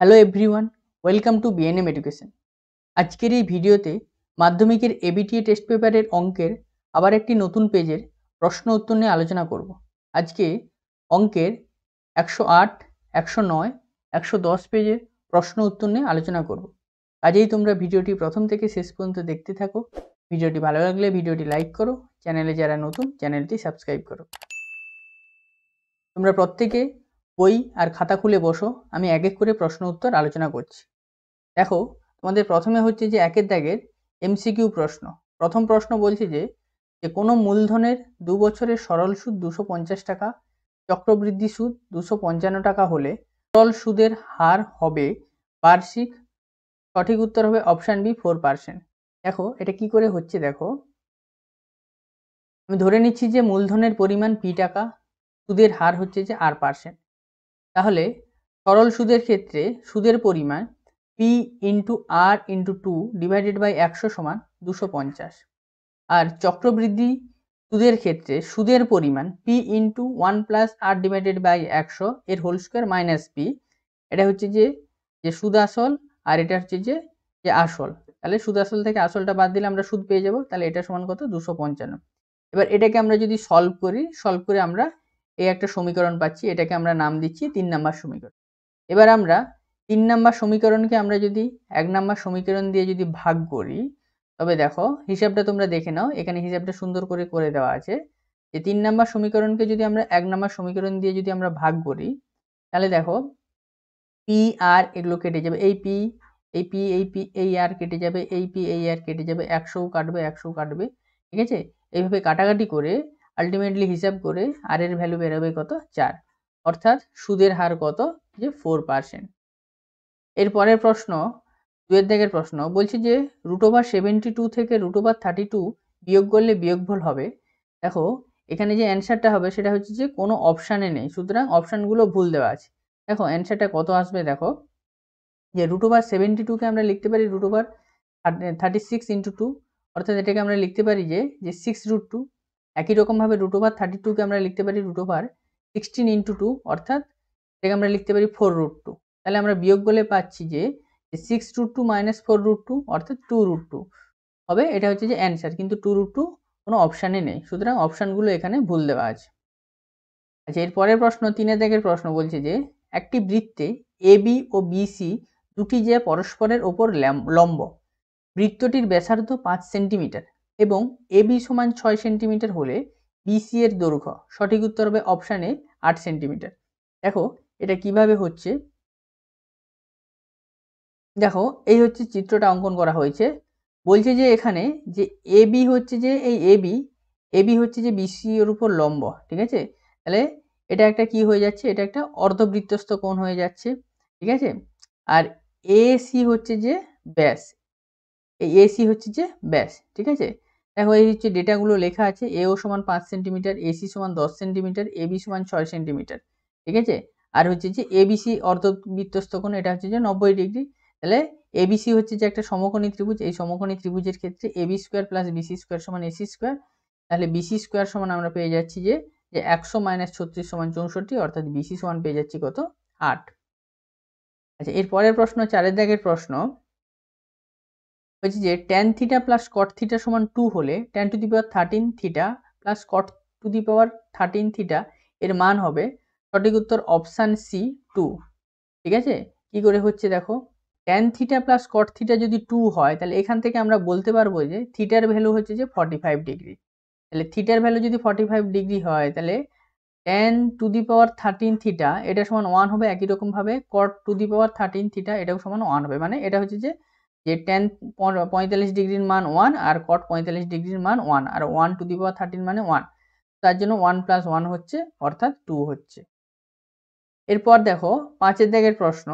Hello everyone welcome to BNM education আজকের এই ভিডিওতে মাধ্যমিকের এবিটিএ টেস্ট পেপারের অঙ্কের আবার একটি নতুন পেজের প্রশ্ন উত্তর নিয়ে আলোচনা করব। আজকে অঙ্কের একশো আট, একশো নয়, একশো দশ পেজের প্রশ্ন উত্তর নিয়ে আলোচনা করব। কাজেই তোমরা ভিডিওটি প্রথম থেকে শেষ পর্যন্ত দেখতে থাকো। ভিডিওটি ভালো লাগলে ভিডিওটি লাইক করো। চ্যানেলে যারা নতুন, চ্যানেলটি সাবস্ক্রাইব করো। তোমরা প্রত্যেকে বই আর খাতা খুলে বসো, আমি এক এক করে প্রশ্ন উত্তর আলোচনা করছি। দেখো, তোমাদের প্রথমে হচ্ছে যে একের দাগের এমসিকিউ প্রশ্ন। প্রথম প্রশ্ন বলছে যে যে কোনো মূলধনের দু বছরের সরল সুদ দুশো পঞ্চাশ টাকা, চক্রবৃদ্ধি সুদ দুশো পঞ্চান্ন টাকা হলে সরল সুদের হার হবে বার্ষিক। সঠিক উত্তর হবে অপশান বি, ফোর পার্সেন্ট। দেখো, এটা কি করে হচ্ছে দেখো। আমি ধরে নিচ্ছি যে মূলধনের পরিমাণ পি টাকা, সুদের হার হচ্ছে যে আর পার্সেন্ট। তাহলে সরল সুদের ক্ষেত্রে সুদের পরিমাণ P into R into two divided by একশো সমান দুশো পঞ্চাশ। আর চক্রবৃদ্ধি সুদের ক্ষেত্রে সুদের পরিমাণ P into one plus R divided by একশো এর হোল স্কোয়ার মাইনাস পি এটা হচ্ছে যে যে সুদ আসল আর এটা হচ্ছে যে যে আসল। তাহলে সুদ আসল থেকে আসলটা বাদ দিলে আমরা সুদ পেয়ে যাব, তাহলে এটা সমান কত? দুশো পঞ্চান্ন। এবার এটাকে আমরা যদি সলভ করি সলভ করে আমরা এই একটা সমীকরণ পাচ্ছি, এটাকে আমরা নাম দিচ্ছি তিন নাম্বার সমীকরণ। এবার আমরা তিন নাম্বার সমীকরণকে আমরা যদি এক নাম্বার সমীকরণ দিয়ে যদি ভাগ করি, তবে দেখো হিসাবটা তোমরা দেখে নাও, এখানে হিসাবটা সুন্দর করে করে দেওয়া আছে। যে তিন নাম্বার সমীকরণকে যদি আমরা এক নাম্বার সমীকরণ দিয়ে যদি আমরা ভাগ করি, তাহলে দেখো পি আর এগুলো কেটে যাবে। এই পি এই পি এই পি এই আর কেটে যাবে, এই পি এই আর কেটে যাবে, একশোও কাটবে একশোও কাটবে। ঠিক আছে? এইভাবে কাটাকাটি করে আলটিমেটলি হিসাব করে আর এর ভ্যালু বেরোবে কত? চার। অর্থাৎ সুদের হার কত? যে ফোর পার্সেন্ট এর পরের প্রশ্ন, দুয়ের দাগের প্রশ্ন, বলছি যে রুট ওভার সেভেন্টি টু থেকে রুট ওভার থার্টি টু বিয়োগ করলে বিয়োগফল হবে। দেখো, এখানে যে অ্যান্সারটা হবে সেটা হচ্ছে যে কোনো অপশানে নেই, সুতরাং অপশানগুলো ভুল দেওয়া আছে। দেখো অ্যান্সারটা কত আসবে দেখো? যে রুট ওভার সেভেন্টি টুকে আমরা লিখতে পারি root over thirty six into two অর্থাৎ এটাকে আমরা লিখতে পারি যে যে সিক্স রুট টু একই রকমভাবে রুট ওভার থার্টি টুকে আমরা লিখতে পারি root over sixteen into two অর্থাৎ এটাকে আমরা লিখতে পারি ফোর রুট টু তাহলে আমরা বিয়োগ করলে পাচ্ছি যে six root two minus four root two অর্থাৎ টু রুট টু হবে এটা হচ্ছে যে অ্যান্সার কিন্তু টু রুট টু কোনো অপশানে নেই। সুতরাং অপশানগুলো এখানে ভুল দেওয়া আছে। আচ্ছা এর পরের প্রশ্ন তিনের দাগের প্রশ্ন বলছে যে একটি বৃত্তে এ বি ও বিসি দুটি যে পরস্পরের ওপর লম্ব, বৃত্তটির ব্যাসার্ধ পাঁচ সেন্টিমিটার এবং এ বি সমান ছয় সেন্টিমিটার হলে বিসি এর দৈর্ঘ্য, সঠিক উত্তর হবে অপশানে আট সেন্টিমিটার। দেখো, এটা কীভাবে হচ্ছে? দেখো, এই হচ্ছে চিত্রটা অঙ্কন করা হয়েছে। বলছে যে এখানে যে এ বি হচ্ছে যে এই এ বি এ বি হচ্ছে যে বিসি এর উপর লম্ব, ঠিক আছে? তাহলে এটা একটা কি হয়ে যাচ্ছে? এটা একটা অর্ধবৃত্তস্থ কোণ হয়ে যাচ্ছে, ঠিক আছে? আর এ সি হচ্ছে যে ব্যাস এই এসি হচ্ছে যে ব্যাস, ঠিক আছে? দেখো এই হচ্ছে ডেটাগুলো লেখা আছে, এও সমান পাঁচ সেন্টিমিটার, এসি সমান দশ সেন্টিমিটার এবি সমান ছয় সেন্টিমিটার, ঠিক আছে? আর হচ্ছে যে এবিসি অর্ধবৃত্তস্থ কোণ, এটা হচ্ছে যে নব্বই ডিগ্রি, তাহলে এবিসি হচ্ছে যে একটা সমকোণী ত্রিভুজ, এই সমকোণী ত্রিভুজের ক্ষেত্রে AB square plus BC square সমান এসি স্কোয়ার, তাহলে বিসি স্কোয়ার সমান আমরা পেয়ে যাচ্ছি যে যে একশো মাইনাস ছত্রিশ সমান চৌষট্টি, অর্থাৎ বিসি সমান পেয়ে যাচ্ছি কত? আট। আচ্ছা এর পরের প্রশ্ন, চারের দাগের প্রশ্ন হচ্ছে যে tan theta plus cot theta সমান টু হলে tan to the power thirteen theta plus cot to the power thirteen theta এর মান হবে সঠিক উত্তর অপশান সি টু ঠিক আছে? কি করে হচ্ছে দেখো? Tan theta plus cot theta যদি টু হয়, তাহলে এখান থেকে আমরা বলতে পারব যে থিটার ভ্যালু হচ্ছে যে ফর্টি ফাইভ ডিগ্রি তাহলে থিটার ভ্যালু যদি ফর্টি ফাইভ ডিগ্রি হয়, তাহলে tan to the power thirteen theta এটা সমান ওয়ান হবে একই রকমভাবে cot to the power thirteen theta এটাও সমান ওয়ান হবে। মানে এটা হচ্ছে যে যে টেন পঁয়তাল্লিশ ডিগ্রির মান ওয়ান আর কট পঁয়তাল্লিশ ডিগ্রির মান one R one to the power thirteen মানে ওয়ান তার জন্য ওয়ান প্লাস ওয়ান হচ্ছে, অর্থাৎ টু হচ্ছে। এরপর দেখো, পাঁচের দাগের প্রশ্ন।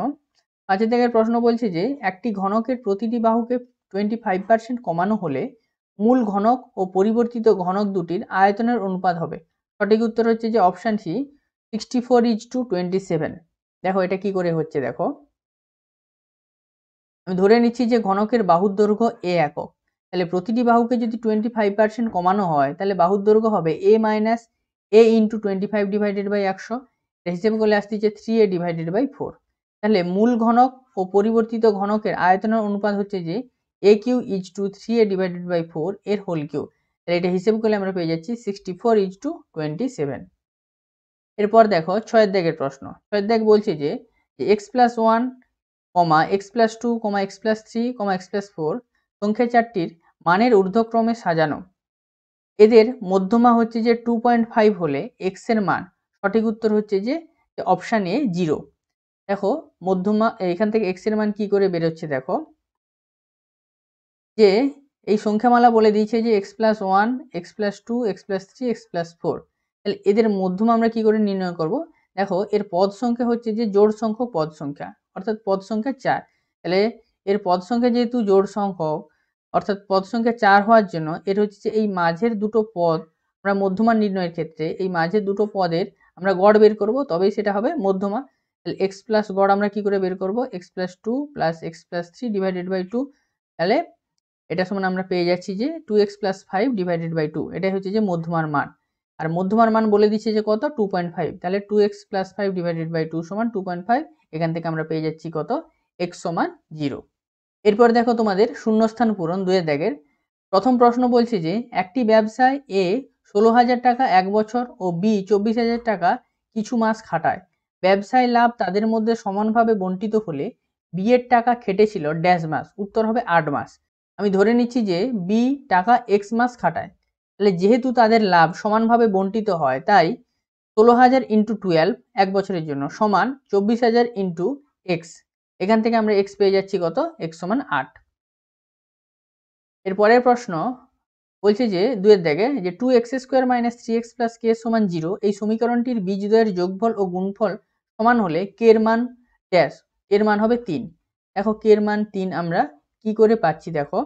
পাঁচের দাগের প্রশ্ন বলছে যে, একটি ঘনকের প্রতিটি বাহুকে টোয়েন্টি ফাইভ পার্সেন্ট কমানো হলে মূল ঘনক ও পরিবর্তিত ঘনক দুটির আয়তনের অনুপাত হবে। সঠিক উত্তর হচ্ছে যে option C sixty four is to twenty seven দেখো এটা কি করে হচ্ছে দেখো। আমি ধরে নিচ্ছি যে ঘনকের বাহুর দৈর্ঘ্য এ একক। তাহলে প্রতিটি বাহুকে যদি টোয়েন্টি ফাইভ পার্সেন্ট কমানো হয়, তাহলে বাহুর দৈর্ঘ্য হবে A minus A into twenty five divided by একশো। হিসেবে করলে আসতেছে three A divided by four তাহলে মূল ঘনক ও পরিবর্তিত ঘনকের আয়তনের অনুপাত হচ্ছে যে A cube is to three A divided by four এর হোল কিউ তাহলে এটা হিসেব করলে আমরা পেয়ে যাচ্ছি sixty four is to twenty seven এরপর দেখো ছয়ের দাগের প্রশ্ন। ছয়ের দাগ বলছে যে এক্স প্লাস ওয়ান কমা x plus two comma x plus three comma x plus four সংখ্যা চারটির মানের ঊর্ধ্বক্রমে সাজানো। এদের মধ্যমা হচ্ছে যে টু পয়েন্ট ফাইভ হলে এক্সের মান, সঠিক উত্তর হচ্ছে যে অপশান এ জিরো দেখো, মধ্যমা, এখান থেকে এক্সের মান কি করে বেরোচ্ছে দেখো। যে এই সংখ্যামালা বলে দিয়েছে যে X plus one X plus two X plus three X plus four তাহলে এদের মধ্যমা আমরা কি করে নির্ণয় করব? দেখো, এর পদ সংখ্যা হচ্ছে যে জোড় সংখ্যক পদ সংখ্যা, অর্থাৎ পদ সংখ্যা চার। তাহলে এর পদ সংখ্যা যেহেতু জোড় সংখ্যক, অর্থাৎ পদ সংখ্যা চার হওয়ার জন্য এর হচ্ছে যে এই মাঝের দুটো পদ আমরা মধ্যমা নির্ণয়ের ক্ষেত্রে, এই মাঝের দুটো পদের আমরা গড় বের করব, তবেই সেটা হবে মধ্যমা তাহলে এক্স প্লাস গড় আমরা কি করে বের করব? X plus two plus X plus three divided by two তাহলে এটা সমান আমরা পেয়ে যাচ্ছি যে two X plus five divided by two এটাই হচ্ছে যে মধ্যমার মান। আর মধ্যমার মান বলে দিচ্ছে যে কত? টু পয়েন্ট ফাইভ তাহলে two X plus five divided by two সমান টু পয়েন্ট ফাইভ এখান থেকে আমরা পেয়ে যাচ্ছি কত? এক্স সমান জিরো এরপর দেখো তোমাদের শূন্যস্থান পূরণ দুয়ের দাগের। প্রথম প্রশ্ন বলছে যে, একটি ব্যবসায় এ ষোলো হাজার টাকা এক বছর ও বি চব্বিশ হাজার টাকা কিছু মাস খাটায়। ব্যবসায় লাভ তাদের মধ্যে সমানভাবে বন্টিত হলে বি এর টাকা খেটেছিল ড্যাশ মাস, উত্তর হবে আট মাস। আমি ধরে নিচ্ছি যে বি টাকা এক্স মাস খাটায়। তাহলে যেহেতু তাদের লাভ সমানভাবে বন্টিত হয়, তাই ষোলো হাজার ইন্টু টুয়েলভ এক বছরের জন্য সমান চব্বিশ হাজার ইন্টু এক্স এখান থেকে আমরা এক্স পেয়ে যাচ্ছি কত? এক্স সমান আট। এর পরের প্রশ্ন বলছে যে দুয়ের দেখে যে two X square minus three X plus K সমান জিরো এই সমীকরণটির বীজ বীজদ্বয়ের যোগফল ও গুণফল সমান হলে কে এর মান ড্যাশ এর মান হবে তিন। দেখো কে এর মান তিন আমরা কি করে পাচ্ছি? দেখো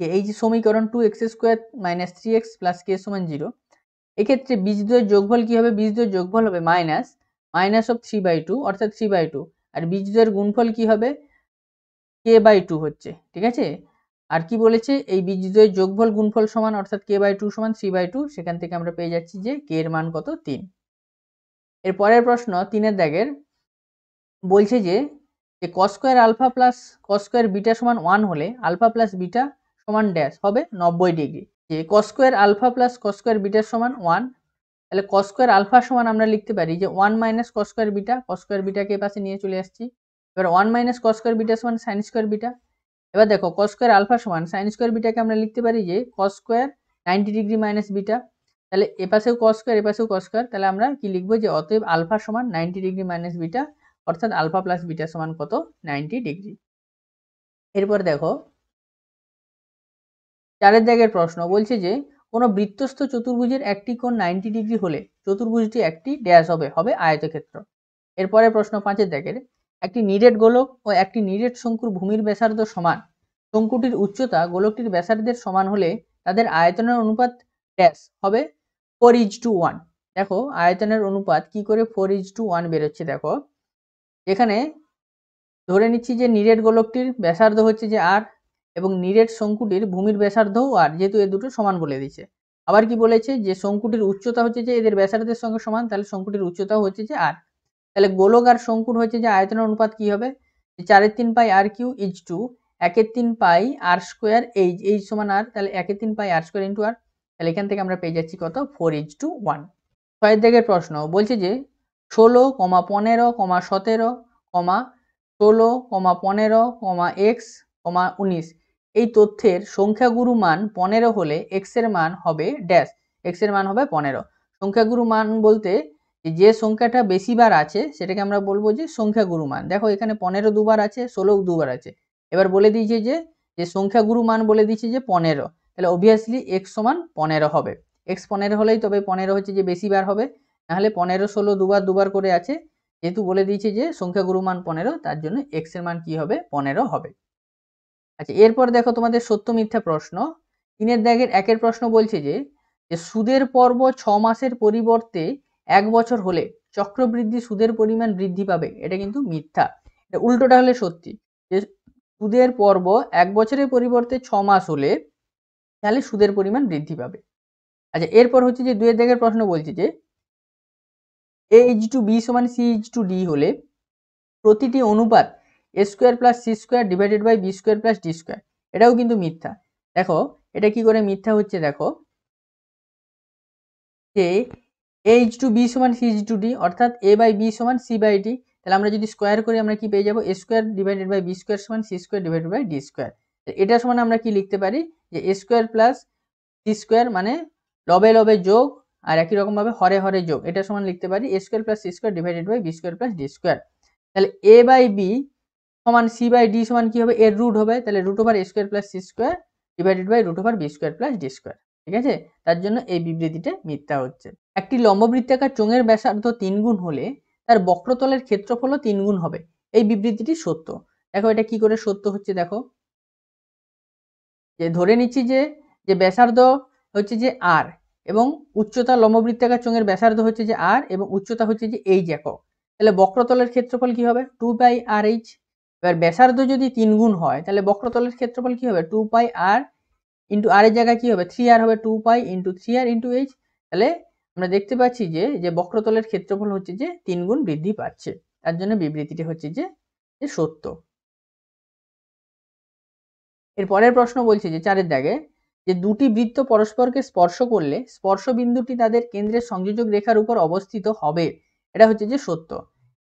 এই যে সমীকরণ two X square minus three X plus K সমান জিরো এক্ষেত্রে বীজদ্বয়ের যোগফল কী হবে? বীজদ্বয়ের যোগফল হবে minus minus of three by two অর্থাৎ থ্রি বাই টু আর বীজদ্বয়ের গুণফল কী হবে? কে বাই টু হচ্ছে, ঠিক আছে? আর কি বলেছে? এই বীজদ্বয়ের যোগফল গুণফল সমান, অর্থাৎ কে বাই টু সমান থ্রি বাই টু সেখান থেকে আমরা পেয়ে যাচ্ছি যে কে এর মান কত? তিন। এর পরের প্রশ্ন, তিনের দাগের, বলছে যে cos square alpha plus cos square beta সমান ওয়ান হলে আলফা প্লাস বিটা সমান ড্যাশ হবে নব্বই ডিগ্রি যে cos square alpha plus cos square bitter সমান ওয়ান তাহলে কস্কোয়ার আলফা সমান আমরা লিখতে পারি যে one minus cos square beta cos square বিটাকে পাশে নিয়ে চলে আসছি। এবার one minus cos square beta সমান সাইন স্কোয়ার বিটা এবার দেখো কস্কোয়ার আলফা সমান সাইন স্কোয়ার বিটাকে আমরা লিখতে পারি যে cos square ninety degree minus beta তাহলে এপাশেও কস স্কোয়ার এপাশেও কস স্কোয়ার তাহলে আমরা কি লিখব যে অতএব আলফা সমান নাইনটি ডিগ্রি মাইনাস বিটা অর্থাৎ আলফা প্লাস বিটা সমান কত? নাইনটি ডিগ্রি এরপর দেখো চারের জায়গার প্রশ্ন, বলছে যে, কোনো বৃত্তস্থ চতুর্ভুজের একটি কোণ নাইনটি ডিগ্রি হলে চতুর্ভুজটি একটি ড্যাশ হবে হবে আয়তক্ষেত্র। এরপরে প্রশ্ন পাঁচের দাগের একটি নিরেট গোলক ও একটি নিরেট শঙ্কুর ভূমির ব্যাসার্ধ সমান। শঙ্কুটির উচ্চতা গোলকটির ব্যাসার্ধের সমান হলে তাদের আয়তনের অনুপাত ড্যাশ হবে ফোর ইজ টু ওয়ান দেখো, আয়তনের অনুপাত কি করে ফোর ইজ টু ওয়ান বেরোচ্ছে, দেখো। এখানে ধরে নিচ্ছি যে নিরেট গোলকটির ব্যাসার্ধ হচ্ছে যে আর এবং নিরেট শঙ্কুটির ভূমির ব্যাসার্ধও আর, যেহেতু এ দুটো সমান বলে দিয়েছে। আবার কি বলেছে যে, শঙ্কুটির উচ্চতা হচ্ছে যে, এদের ব্যাসার্ধের সঙ্গে সমান, তাহলে শঙ্কুটির উচ্চতাও হচ্ছে যে আর তাহলে গোলক আর শঙ্কুর হচ্ছে যে আয়তনের অনুপাত কি হবে? চারের তিন pi R cube is to, একের তিন pi R square H H সমান আর তাহলে একের তিন পাই আর স্কোয়ার ইন্টু আর তাহলে এখান থেকে আমরা পেয়ে যাচ্ছি কত? Four is to one. ছয়ের দিকের প্রশ্ন বলছে যে, ষোলো কমা পনেরো কমা সতেরো কমা ষোলো কমা পনেরো কমা এক্স কমা উনিশ। এই তথ্যের সংখ্যাগুরু মান পনেরো হলে এক্সের মান হবে ড্যাশ এক্সের মান হবে পনেরো। সংখ্যাগুরু মান বলতে যে সংখ্যাটা বেশিবার আছে সেটাকে আমরা বলব যে সংখ্যাগুরু মান। দেখো এখানে পনেরো দুবার আছে ষোলো দুবার আছে। এবার বলে দিয়েছে যে যে সংখ্যাগুরু মান বলে দিয়েছে যে পনেরো। তাহলে অবভিয়াসলি এক্স সমান পনেরো হবে। এক্স পনেরো হলেই তবে পনেরো হচ্ছে যে বেশিবার হবে। নাহলে পনেরো, ষোলো দুবার দুবার করে আছে। যেহেতু বলে দিয়েছে যে সংখ্যাগুরু মান পনেরো, তার জন্য এক্সের মান কি হবে? পনেরো হবে। আচ্ছা এরপর দেখো তোমাদের সত্য মিথ্যা প্রশ্ন। তিনের দাগের একের প্রশ্ন বলছে যে সুদের পর্ব ছ মাসের পরিবর্তে এক বছর হলে চক্রবৃদ্ধি সুদের পরিমাণ বৃদ্ধি পাবে, এটা কিন্তু মিথ্যা। এটা উল্টোটা হলে সত্যি। যে সুদের পর্ব এক বছরের পরিবর্তে ছ মাস হলে তাহলে সুদের পরিমাণ বৃদ্ধি পাবে। আচ্ছা এরপর হচ্ছে যে দুয়ের দাগের প্রশ্ন বলছে যে, এ ইজ টু বি সমান সি ইজ টু ডি হলে প্রতিটি অনুপাত A square plus C square divided by B square plus D square এটাও কিন্তু মিথ্যা। দেখো, এটা কি করে মিথ্যা হচ্ছে দেখো? যে এইচ টু বি সমান সি টু ডি অর্থাৎ এ বাই বি সমান সি বাই ডি তাহলে আমরা যদি স্কোয়ার করি, আমরা কি পেয়ে যাব? A square divided by B square সমান C square divided by D square এটা সমান আমরা কি লিখতে পারি? যে A square plus C square মানে লবে লবে যোগ আর একই রকমভাবে হরে হরে যোগ। এটা সমান লিখতে পারি A square plus C square divided by B square plus D square তাহলে এ বাই বি সমান সি বাই ডি সমান কি হবে? এর রুট হবে। তাহলে root over A square plus C square divided by root over B square plus D square ঠিক আছে? তার জন্য এই বিবৃতিটা মিথ্যা হচ্ছে। একটি লম্ববৃত্তাকার চোঙের ব্যাসার্ধ তিন গুণ হলে তার বক্রতলের ক্ষেত্রফলও তিন গুণ হবে। এই বিবৃতিটি সত্য। দেখো এটা কি করে সত্য হচ্ছে দেখো। যে ধরে নিচ্ছি যে যে ব্যাসার্ধ হচ্ছে যে আর এবং উচ্চতা লম্ববৃত্তাকার চোঙের ব্যাসার্ধ হচ্ছে যে আর এবং উচ্চতা হচ্ছে যে এইচ একক। তাহলে বক্রতলের ক্ষেত্রফল কি হবে? টু বাই আর এইচ এবার ব্যাসার্ধ যদি তিন গুণ হয়, তাহলে বক্রতলের ক্ষেত্রফল কি হবে? টু পাই আর ইন্টু আর এর জায়গায় কি হবে? থ্রি আর হবে two pi into three R into H তাহলে আমরা দেখতে পাচ্ছি যে যে বক্রতলের ক্ষেত্রফল হচ্ছে যে তিন গুণ বৃদ্ধি পাচ্ছে। তার জন্য বিবৃতিটি হচ্ছে যে সত্য। এর পরের প্রশ্ন বলছে যে, চারের দাগে, যে দুটি বৃত্ত পরস্পরকে স্পর্শ করলে স্পর্শ বিন্দুটি তাদের কেন্দ্রের সংযোজক রেখার উপর অবস্থিত হবে। এটা হচ্ছে যে সত্য।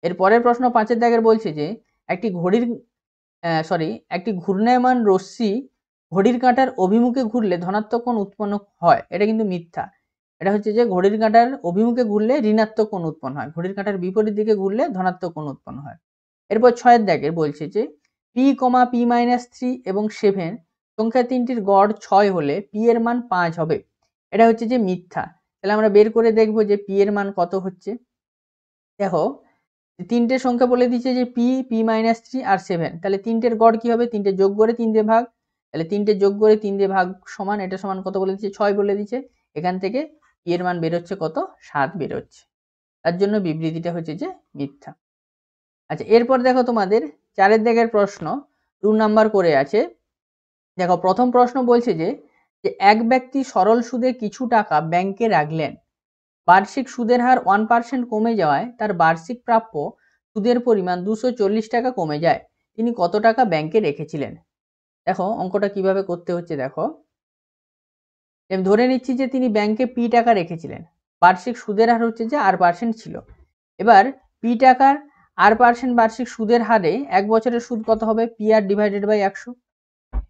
এর পরের প্রশ্ন পাঁচের দাগের বলছে যে একটি ঘড়ির সরি একটি ঘূর্ণায়মান রশ্মি ঘড়ির কাঁটার অভিমুখে ঘুরলে ধনাত্মক কোণ উৎপন্ন হয়। এটা কিন্তু মিথ্যা। এটা হচ্ছে যে ঘড়ির কাঁটার অভিমুখে ঘুরলে ঋণাত্মক কোণ উৎপন্ন হয়। ঘড়ির কাঁটার বিপরীত দিকে ঘুরলে ধনাত্মক কোণ উৎপন্ন হয়। এরপর ছয়ের দাগের বলছে যে p comma p minus three এবং সেভেন সংখ্যা তিনটির গড় ছয় হলে পি এর মান পাঁচ হবে। এটা হচ্ছে যে মিথ্যা। তাহলে আমরা বের করে দেখব যে পি এর মান কত হচ্ছে। দেখো তিনটে সংখ্যা বলে দিচ্ছে যে পি পি মাইনাস থ্রি আর সেভেন তাহলে তিনটের গড় কি হবে? তিনটে যোগ করে তিনটে ভাগ। তাহলে তিনটে যোগ করে তিনটে ভাগ সমান, এটা সমান কত বলে দিচ্ছে ছয় বলে দিচ্ছে এখান থেকে পি এর মান বেরোচ্ছে কত? সাত বেরোচ্ছে তার জন্য বিবৃতিটা হচ্ছে যে মিথ্যা। আচ্ছা এরপর দেখো তোমাদের চারের দিকের প্রশ্ন। দু নাম্বার করে আছে। দেখো, প্রথম প্রশ্ন বলছে যে যে এক ব্যক্তি সরল সুদে কিছু টাকা ব্যাংকে রাখলেন বার্ষিক সুদের হার ওয়ান পার্সেন্ট কমে যাওয়ায় তার বার্ষিক প্রাপ্য সুদের পরিমাণ দুশো চল্লিশ টাকা কমে যায়। তিনি কত টাকা ব্যাংকে রেখেছিলেন? দেখো, অঙ্কটা কীভাবে করতে হচ্ছে দেখো। ধরে নিচ্ছি যে তিনি ব্যাংকে পি টাকা রেখেছিলেন। বার্ষিক সুদের হার হচ্ছে যে আর পার্সেন্ট ছিল। এবার পি টাকার আর পার্সেন্ট বার্ষিক সুদের হারে এক বছরের সুদ কত হবে? পি আর ডিভাইডেড বাই একশো।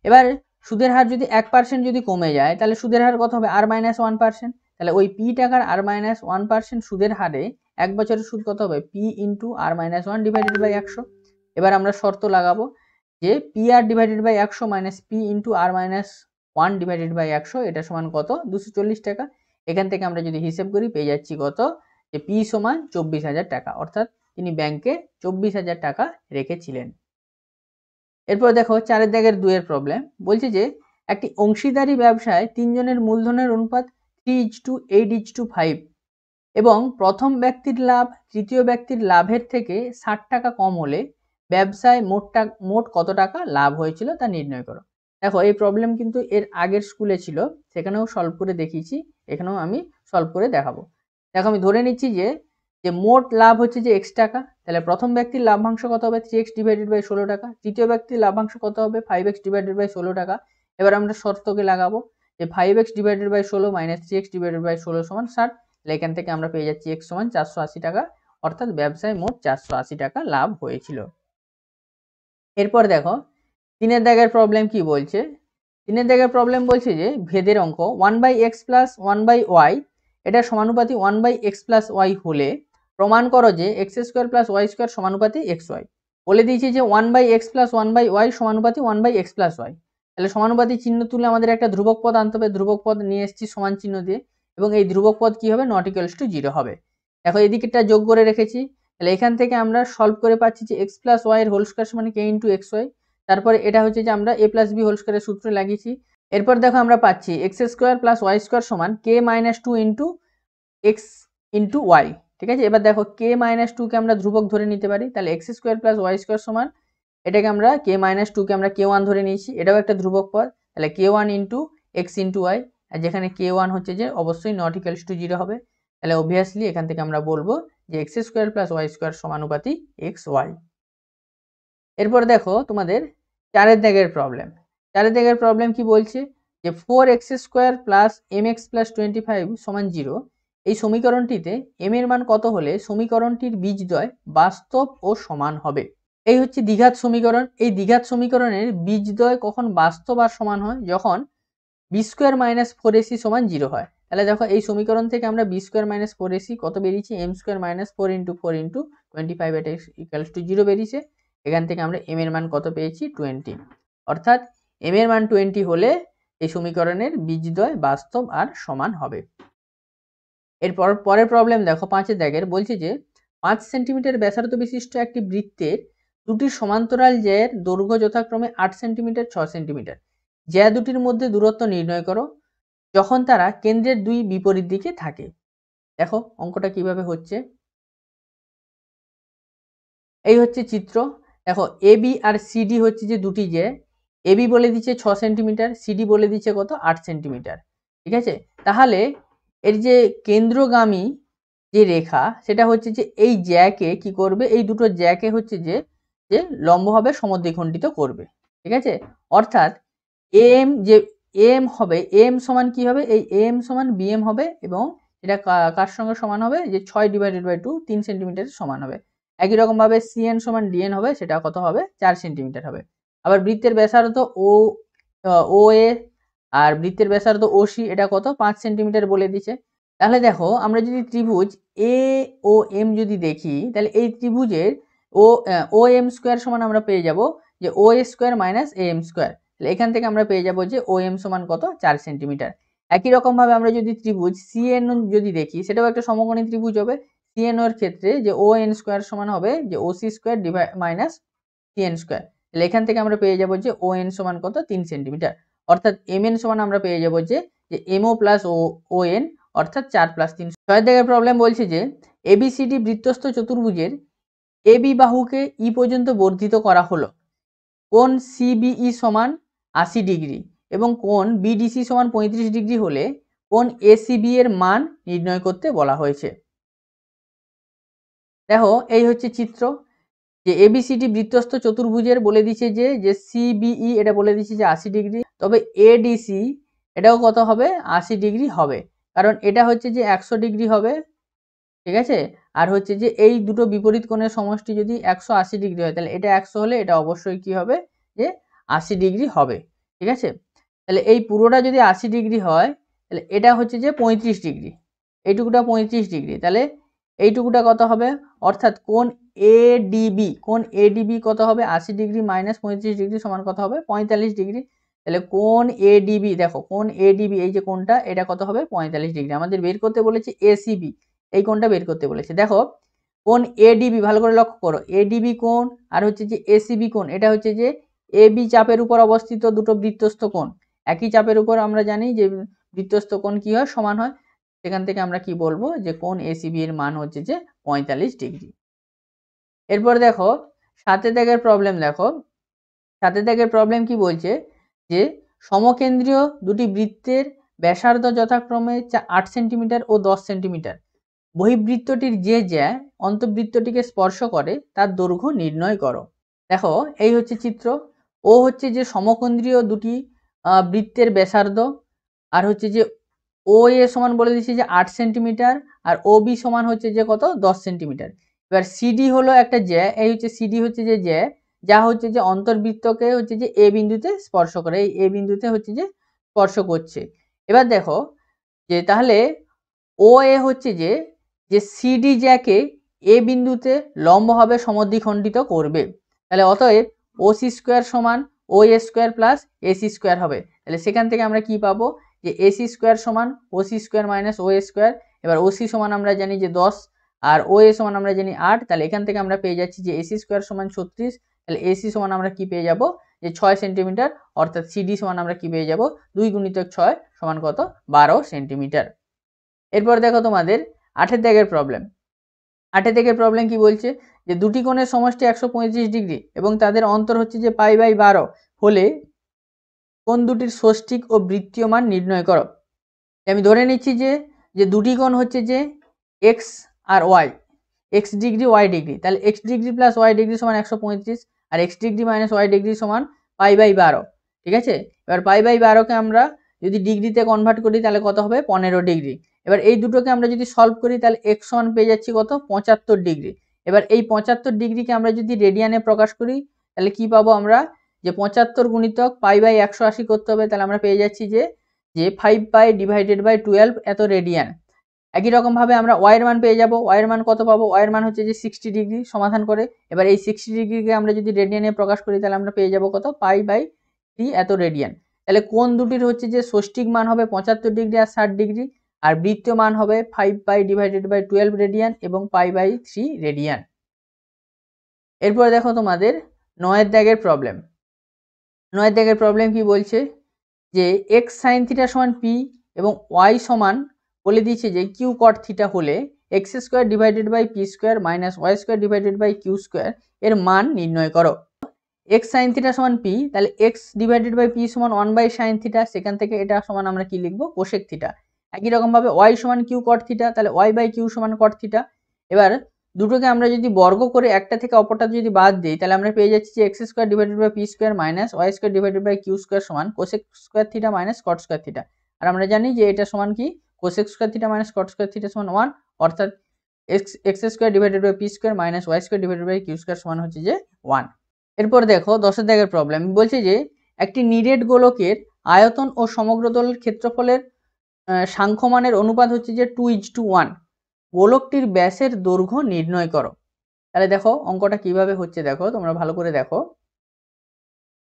এবার সুদের হার যদি এক পার্সেন্ট যদি কমে যায়, তাহলে সুদের হার কত হবে? আর মাইনাস ওয়ান পার্সেন্ট তাহলে ওই পি টাকার আর মাইনাস ওয়ান পার্সেন্ট সুদের হারে এক বছরের সুদ কত হবে? P into R minus one divided by একশো। এবার আমরা শর্ত লাগাবো যে পি আর ডিভাইডেড বাই একশো minus P into R minus one divided by একশো, এটা সমান কত? দুশো চল্লিশ টাকা। এখান থেকে আমরা যদি হিসেব করি, পেয়ে যাচ্ছি কত? যে পি সমান চব্বিশ হাজার টাকা। অর্থাৎ তিনি ব্যাংকে চব্বিশ হাজার টাকা রেখেছিলেন। এরপর দেখো, চারের দাগের দুয়ের প্রবলেম বলছে যে, একটি অংশীদারি ব্যবসায় তিনজনের মূলধনের অনুপাত is to eight is to five এবং প্রথম ব্যক্তির লাভ, তৃতীয় ব্যক্তির লাভের থেকে ষাট টাকা কম হলে ব্যবসায় মোট মোট কত টাকা লাভ হয়েছিল তা নির্ণয় করো। দেখো, এই প্রবলেম কিন্তু এর আগের স্কুলে ছিল, সেখানেও সলভ করে দেখিয়েছি, এখানেও আমি সলভ করে দেখাবো। দেখো, আমি ধরে নিচ্ছি যে যে মোট লাভ হচ্ছে যে এক্স টাকা, তাহলে প্রথম ব্যক্তির লাভাংশ কত হবে? থ্রি এক্স ডিভাইডেড বাই ষোলো টাকা, তৃতীয় ব্যক্তির লাভাংশ কত হবে? ফাইভ এক্স ডিভাইডেড বাই ষোলো টাকা। এবার আমরা শর্তকে লাগাবো। যে ফাইভ এক্স ডিভাইডেড বাই ষোলো minus three X divided by ষোলো সমান ষাট এখান থেকে আমরা পেয়ে যাচ্ছি এক্স সমান চারশো আশি টাকা, অর্থাৎ ব্যবসায় মোট চারশো আশি টাকা লাভ হয়েছিল। এরপর দেখো, তিনের দাগের প্রবলেম কি বলছে? তিনের দাগের প্রবলেম বলছে যে, ভেদের অঙ্ক one by X plus one by Y এটা সমানুপাতি one by X plus Y হলে প্রমাণ করো যে X square plus Y square সমানুপাতি x Y বলে দিয়েছি যে one by X plus one by Y সমানুপাতি one by X plus Y তাহলে সমানুপাতি চিহ্ন তুলে আমাদের একটা ধ্রুবক পদ আনতে হবে। ধ্রুবক পদ নিয়ে এসেছি সমান চিহ্ন দিয়ে এবং এই ধ্রুবক পদ কী হবে? নট ইকুয়ালস টু জিরো হবে। দেখো এদিকেটা যোগ করে রেখেছি। তাহলে এখান থেকে আমরা সলভ করে পাচ্ছি যে এক্স প্লাস ওয়াই এর হোল স্কোয়ার মানে কে ইন্টু এক্স ওয়াই তারপরে এটা হচ্ছে যে আমরা এ প্লাস বি হোল স্কোয়ারের সূত্র লাগিয়েছি। এরপর দেখো আমরা পাচ্ছি X square plus Y square সমান K minus two into X into Y ঠিক আছে? এবার দেখো কে মাইনাস টুকে আমরা ধ্রুবক ধরে নিতে পারি। তাহলে X square plus Y square সমান এটাকে আমরা কে মাইনাস টুকে আমরা কে ওয়ান ধরে নিয়েছি। এটাও একটা ধ্রুবক পদ। তাহলে K one into x into y আর যেখানে কে ওয়ান হচ্ছে যে অবশ্যই নট ইকুয়ালস টু জিরো হবে। তাহলে অবভিয়াসলি এখান থেকে আমরা বলব যে x square plus y square সমানুপাতি x y এরপর দেখো তোমাদের চারের দাগের প্রবলেম চারের দাগের প্রবলেম কি বলছে? যে four x square plus m x plus twenty five সমান জিরো এই সমীকরণটিতে এম এর মান কত হলে সমীকরণটির বীজদ্বয় বাস্তব ও সমান হবে? এই হচ্ছে দ্বিঘাত সমীকরণ। এই দ্বিঘাত সমীকরণের বীজদ্বয় কখন বাস্তব আর সমান হয়? যখন b square minus four AC সমান জিরো হয়। তাহলে দেখো এই সমীকরণ থেকে আমরা b square minus four AC কত বেরিয়েছে? M square minus four into four into twenty five এট ইকালস টু জিরো বেরিয়েছে। এখান থেকে আমরা এম এর মান কত পেয়েছি? টোয়েন্টি অর্থাৎ এম এর মান টোয়েন্টি হলে এই সমীকরণের বীজদ্বয় বাস্তব আর সমান হবে। এরপর পরের প্রবলেম দেখো পাঁচের দাগের। বলছে যে, পাঁচ সেন্টিমিটার ব্যাসার্ধ বিশিষ্ট একটি বৃত্তের দুটি সমান্তরাল জ্যায়ের দৈর্ঘ্য যথাক্রমে আট সেন্টিমিটার ছ সেন্টিমিটার। জ্যা দুটির মধ্যে দূরত্ব নির্ণয় করো, যখন তারা কেন্দ্রের দুই বিপরীত দিকে থাকে। দেখো অঙ্কটা কীভাবে হচ্ছে। এই হচ্ছে চিত্র। দেখো এবি আর সিডি হচ্ছে যে দুটি যে এবি বলে দিচ্ছে ছ সেন্টিমিটার সিডি বলে দিচ্ছে কত? আট সেন্টিমিটার। ঠিক আছে? তাহলে এর যে কেন্দ্রগামী যে রেখা, সেটা হচ্ছে যে এই জ্যাকে কি করবে? এই দুটো জ্যাকে হচ্ছে যে যে লম্বভাবে সমদ্বিখণ্ডিত করবে, ঠিক আছে? অর্থাৎ এম যে, এম হবে, এম সমান কি হবে? এই এম সমান বিএম হবে এবং এটা কার সঙ্গে সমান হবে? যে ছয় ডিভাইডেড বাই টু তিন সেন্টিমিটারের সমান হবে। একই রকমভাবে সিএন সমান ডিএন হবে, সেটা কত হবে? চার সেন্টিমিটার হবে। আবার বৃত্তের ব্যাসার্ধ ও ও, এ আর বৃত্তের ব্যাসার্ধ ও, সি, এটা কত? পাঁচ সেন্টিমিটার বলে দিচ্ছে তাহলে দেখো, আমরা যদি ত্রিভুজ এ ও এম যদি দেখি, তাহলে এই ত্রিভুজের ও ও এম স্কোয়ার সমান আমরা পেয়ে যাব যে O A square minus A M square তাহলে এখান থেকে আমরা পেয়ে যাব যে ও এম সমান কত? চার সেন্টিমিটার একই রকমভাবে আমরা যদি ত্রিভুজ সিএন যদি দেখি, সেটাও একটা সমকোণী ত্রিভুজ হবে। সিএন এর ক্ষেত্রে যে ও এন স্কোয়ার সমান হবে যে ও সি স্কোয়ার ডিভাই মাইনাস সিএন স্কোয়ার তাহলে এখান থেকে আমরা পেয়ে যাব যে ও এন সমান কত? তিন সেন্টিমিটার অর্থাৎ এম এন সমান আমরা পেয়ে যাব যে MO plus O O N অর্থাৎ চার প্লাস তিন। ছয় জায়গায় প্রবলেম বলছে যে এবিসিডি বৃত্তস্থ চতুর্ভুজের এবি বাহুকে ই পর্যন্ত বর্ধিত করা হলো। কোন সিবিই সমান আশি ডিগ্রি এবং কোন বিডিসি সমান পঁয়ত্রিশ ডিগ্রি হলে কোন এসিবি এর মান নির্ণয় করতে বলা হয়েছে। দেখো, এই হচ্ছে চিত্র। যে এবিসিডি বৃত্তস্থ চতুর্ভুজের বলে দিচ্ছে যে যে সিবিই এটা বলে দিচ্ছে যে আশি ডিগ্রি, তবে এডিসি এটাও কত হবে? আশি ডিগ্রি হবে। কারণ এটা হচ্ছে যে একশো ডিগ্রি হবে। ঠিক আছে? আর হচ্ছে যে এই দুটো বিপরীত কোণের সমষ্টি যদি একশো আশি ডিগ্রি হয়, তাহলে এটা একশো হলে এটা অবশ্যই কি হবে? যে আশি ডিগ্রি হবে, ঠিক আছে? তাহলে এই পুরোটা যদি আশি ডিগ্রি হয়, তাহলে এটা হচ্ছে যে পঁয়ত্রিশ ডিগ্রি। এইটুকুটা পঁয়ত্রিশ ডিগ্রি, তাহলে এইটুকুটা কত হবে? অর্থাৎ কোন এডিবি কোন এডিবি কত হবে? আশি ডিগ্রি মাইনাস পঁয়ত্রিশ ডিগ্রি সমান কত হবে? পঁয়তাল্লিশ ডিগ্রি। তাহলে কোন এডিবি দেখো কোন এডিবি এই যে কোনটা এটা কত হবে? পঁয়তাল্লিশ ডিগ্রি। আমাদের বের করতে বলেছে এসিবি এই কোনটা বের করতে বলেছে। দেখো কোন এডিবি ভালো করে লক্ষ্য করো। এডিবি কোন আর হচ্ছে যে এসিবি কোন এটা হচ্ছে যে এ বি চাপের উপর অবস্থিত দুটো বৃত্তস্থ কোণ। একই চাপের উপর আমরা জানি যে বৃত্তস্থ কোণ কি হয়? সমান হয়। সেখান থেকে আমরা কি বলব? যে কোন এসিবি এর মান হচ্ছে যে পঁয়তাল্লিশ ডিগ্রি। এরপর দেখো সাতে দাগের প্রবলেম দেখো। সাতে দাগের প্রবলেম কি বলছে? যে সমকেন্দ্রীয় দুটি বৃত্তের ব্যাসার্ধ যথাক্রমে আট সেন্টিমিটার ও দশ সেন্টিমিটার। বহিবৃত্তটির যে জ্যা অন্তবৃত্তটিকে স্পর্শ করে, তার দৈর্ঘ্য নির্ণয় করো। দেখো, এই হচ্ছে চিত্র। ও হচ্ছে যে সমকেন্দ্রীয় দুটি বৃত্তের ব্যাসার্ধ। আর হচ্ছে যে ও এ সমান বলে দিচ্ছি যে আট সেন্টিমিটার, আর ও বি সমান হচ্ছে যে কত? দশ সেন্টিমিটার। এবার সিডি হলো একটা জ্যা, এই হচ্ছে সিডি হচ্ছে যে জ্যা, যা হচ্ছে যে অন্তর্বৃত্তকে হচ্ছে যে এ বিন্দুতে স্পর্শ করে, এই এ বিন্দুতে হচ্ছে যে স্পর্শ করছে। এবার দেখো যে তাহলে ও এ হচ্ছে যে যে সিডি জ্যাকে এ বিন্দুতে লম্বভাবে সমদ্বিখণ্ডিত করবে। তাহলে অতএব ও সি স্কোয়ার সমান O A square plus AC square হবে। তাহলে সেখান থেকে আমরা কি পাবো? যে এসি স্কোয়ার সমান O C square minus O square এবার ওসি সমান আমরা জানি যে দশ, আর ও এ সমান আমরা জানি আট, তাহলে এখান থেকে আমরা পেয়ে যাচ্ছি যে এসি স্কোয়ার সমান ছত্রিশ, তাহলে এসি সমান আমরা কি পেয়ে যাব? যে ছয় সেন্টিমিটার, অর্থাৎ সিডি সমান আমরা কি পেয়ে যাব? দুই গুণিতক ছয় সমান কত? বারো সেন্টিমিটার। এরপর দেখো তোমাদের আটের দাগের প্রবলেম আটের দাগের প্রবলেম কি বলছে? যে দুটি কোণের সমষ্টি একশো পঁয়ত্রিশ ডিগ্রি এবং তাদের অন্তর হচ্ছে যে পাই বাই বারো। হলে কোন দুটির ষষ্ঠিক ও বৃত্তীয় মান নির্ণয় করো। আমি ধরে নিচ্ছি যে যে দুটি কোণ হচ্ছে যে এক্স আর y x degree y degree. তাহলে x degree plus y degree সমান একশো পঁয়ত্রিশ আর x degree minus y degree সমান পাই বাই বারো। ঠিক আছে? এবার পাই বাই বারোকে আমরা যদি ডিগ্রিতে কনভার্ট করি, তাহলে কত হবে? পনেরো ডিগ্রি। এবার এই দুটোকে আমরা যদি সলভ করি, তাহলে এক্স ওয়ান পেয়ে যাচ্ছি কত? পঁচাত্তর ডিগ্রি এবার এই পঁচাত্তর ডিগ্রিকে আমরা যদি রেডিয়ানে প্রকাশ করি, তাহলে কি পাবো আমরা? যে পঁচাত্তর গুণিতক পাই বাই একশো আশি করতে হবে, তাহলে আমরা পেয়ে যাচ্ছি যে যে five pi divided by twelve এত রেডিয়ান একই রকমভাবে আমরা ওয়াইয়ের মান পেয়ে যাব। ওয়াইয়ের মান কত পাবো? ওয়াইয়ের মান হচ্ছে যে সিক্সটি ডিগ্রি সমাধান করে। এবার এই সিক্সটি ডিগ্রিকে আমরা যদি রেডিয়ানে প্রকাশ করি, তাহলে আমরা পেয়ে যাব কত? পাই বাই থ্রি এত রেডিয়ান তাহলে কোন দুটির হচ্ছে যে ষষ্ঠিক মান হবে? পঁচাত্তর ডিগ্রি আর ষাট ডিগ্রি আর বৃত্তীয় মান হবে five by divided by twelve radian এবং পাই বাই থ্রি রেডিয়ান এরপর দেখো তোমাদের নয়ের দাগের প্রবলেম নয়ের দাগের প্রবলেম কি বলছে? যে এক্স সাইন থিটা সমান পি এবং ওয়াই সমান বলে দিয়েছে যে কিউ কট থিটা হলে x square divided by p square minus y square divided by q square এর মান নির্ণয় করো। এক্স সাইন থিটা সমান পি তাহলে এক্স ডিভাইডেড বাই পি সমান ওয়ান বাই সাইন থিটা সেখান থেকে এটা সমান আমরা কি লিখব? কোশেক থিটা একই রকমভাবে ওয়াই সমান কিউ কট থিটা তাহলে ওয়াই বাই কিউ সমান কট থিটা এবার দুটোকে আমরা যদি বর্গ করে একটা থেকে অপরটা যদি বাদ দিই, তাহলে আমরা পেয়ে যাচ্ছি যে x square divided by p square minus y square divided by q square সমান cosec square theta minus cot square theta আর আমরা জানি যে এটা সমান কি? Cosec square theta minus cot square theta সমান ওয়ান অর্থাৎ x x square divided by p square minus y square divided by q square সমান হচ্ছে যে ওয়ান এরপর দেখো দশের দাগের প্রবলেম বলছে যে একটি নিরেট গোলকের আয়তন ও সমগ্র দলের ক্ষেত্রফলের সাংখ্যমানের অনুপাত হচ্ছে যে টু ইজ টু ওয়ান গোলকটির ব্যাসের দৈর্ঘ্য নির্ণয় করো। তাহলে দেখো, অঙ্কটা কীভাবে হচ্ছে দেখো, তোমরা ভালো করে দেখো।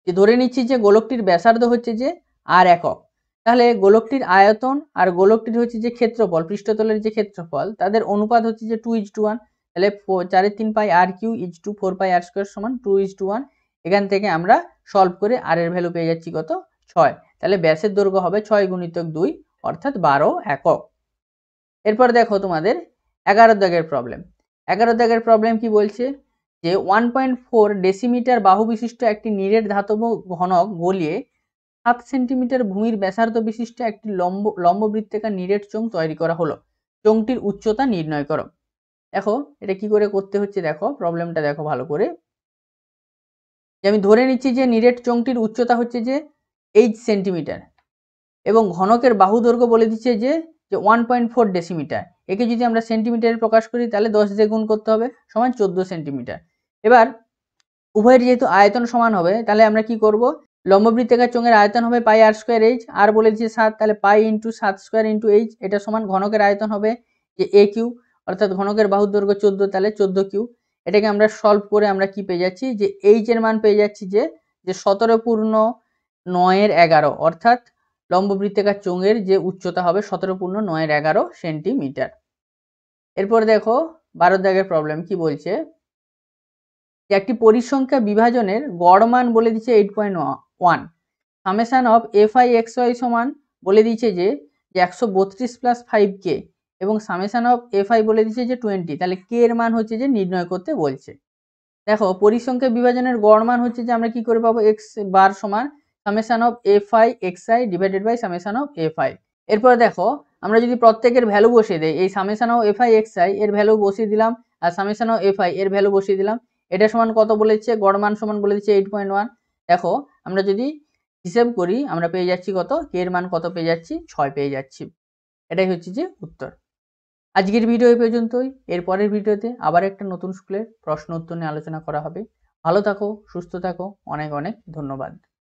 যে ধরে নিচ্ছি যে গোলকটির ব্যাসার্ধ হচ্ছে যে আর একক। তাহলে গোলকটির আয়তন আর গোলকটির হচ্ছে যে ক্ষেত্রফল, পৃষ্ঠতলের যে ক্ষেত্রফল, তাদের অনুপাত হচ্ছে যে টু ইজ টু ওয়ান তাহলে চারের তিন pi r cube is to four pi r square সমান টু ইজ টু ওয়ান এখান থেকে আমরা সলভ করে আর এর ভ্যালু পেয়ে যাচ্ছি কত? ছয়। তাহলে ব্যাসের দৈর্ঘ্য হবে ছয় গুণিতক দুই। অর্থাৎ বারো একক। এরপর দেখো তোমাদের এগারো দাগের প্রবলেম এগারো দাগের প্রবলেম কি বলছে? যে ওয়ান পয়েন্ট ফোর ডেসিমিটার বাহু বিশিষ্ট একটি নিরেট ধাতব ঘনক গলিয়ে সাত সেন্টিমিটার ভূমির ব্যাসার্ধ বিশিষ্ট একটি লম্ব, লম্ববৃত্তাকার নিরেট চোং তৈরি করা হলো। চোংটির উচ্চতা নির্ণয় করো। দেখো, এটা কি করে করতে হচ্ছে দেখো প্রবলেমটা দেখো ভালো করে। আমি ধরে নিচ্ছি যে নিরেট চোংটির উচ্চতা হচ্ছে যে এইট সেন্টিমিটার এবং ঘনকের বাহু দৈর্ঘ্য বলে দিচ্ছে যে যে ওয়ান পয়েন্ট ফোর ডেসিমিটার একে যদি আমরা সেন্টিমিটারে প্রকাশ করি, তাহলে দশ দিয়ে গুণ করতে হবে, সমান চোদ্দ সেন্টিমিটার এবার, উভয়ের যেহেতু আয়তন সমান হবে, তাহলে আমরা কি করব? লম্ববৃত্তাকার চোঙের আয়তন হবে পাই আর স্কোয়ার এইচ আর বলে দিচ্ছে সাত, তাহলে পাই ইন্টু সাত স্কোয়ার ইন্টু এইচ এটা সমান ঘনকের আয়তন হবে যে এ কিউ অর্থাৎ ঘনকের বাহুর দৈর্ঘ্য চোদ্দ, তাহলে চোদ্দ কিউ এটাকে আমরা সলভ করে আমরা কি পেয়ে যাচ্ছি? যে এইচ এর মান পেয়ে যাচ্ছি যে যে সতেরো পূর্ণ নয়ের এগারো, অর্থাৎ লম্ববৃত্তাকার চোঙের যে উচ্চতা হবে সতেরো পূর্ণ নয়ের এগারো সেন্টিমিটার। এরপর দেখো বারো দাগের প্রবলেম কি বলছে? যে একটি পরিসংখ্যা বিভাজনের গড় মান বলে দিচ্ছে eight point one summation of f i x y সমান বলে দিচ্ছে যে একশো বত্রিশ প্লাস ফাইভ কে এবং সামেশান অফ এফ আই বলে দিচ্ছে যে টোয়েন্টি তাহলে কে এর মান হচ্ছে যে নির্ণয় করতে বলছে। দেখো, পরিসংখ্যা বিভাজনের গড় মান হচ্ছে যে আমরা কি করে পাবো? এক্স বার সমান summation of f i x i divided by summation of f i এরপর দেখো, আমরা যদি প্রত্যেকের ভ্যালু বসিয়ে দেই, এই summation of f i x i এর ভ্যালু বসিয়ে দিলাম আর সামেশান অফ এফ আই এর ভ্যালু বসিয়ে দিলাম, এটা সমান কত বলেছে? গড় মান সমান বলে দিচ্ছে এইট পয়েন্ট ওয়ান দেখো, আমরা যদি হিসেব করি, আমরা পেয়ে যাচ্ছি কত? কে এর মান কত পেয়ে যাচ্ছি? ছয় পেয়ে যাচ্ছি। এটাই হচ্ছে যে উত্তর। আজকের ভিডিও এই পর্যন্তই। এর পরের ভিডিওতে আবার একটা নতুন স্কুলের প্রশ্ন উত্তর নিয়ে আলোচনা করা হবে। ভালো থাকো, সুস্থ থাকো। অনেক অনেক ধন্যবাদ।